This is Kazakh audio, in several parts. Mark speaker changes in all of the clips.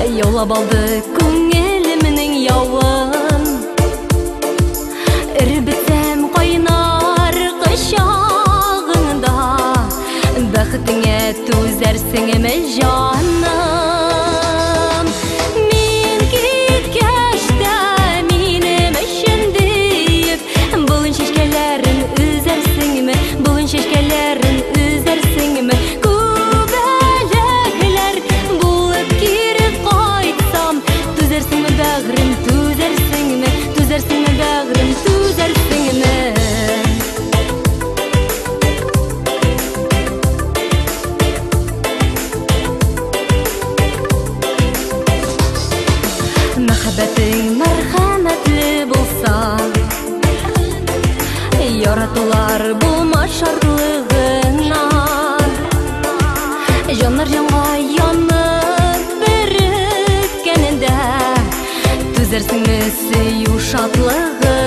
Speaker 1: аяулап алды көңілімнің яуы жанар жанға янып біріккенінде төзерсің сыю шатлығын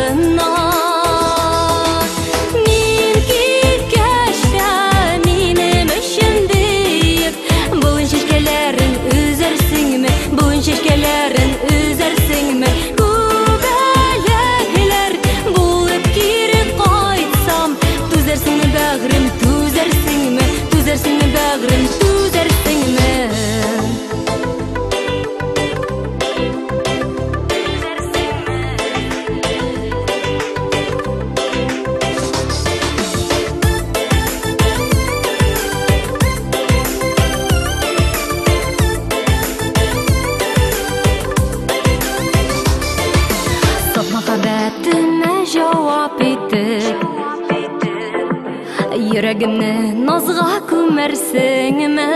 Speaker 1: Йөрәгемне назга күмәр Тұрмыш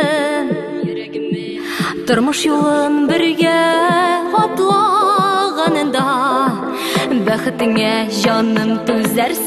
Speaker 1: Тормыш юлын бергә атлаганында Бәхетеңә җаным түзәр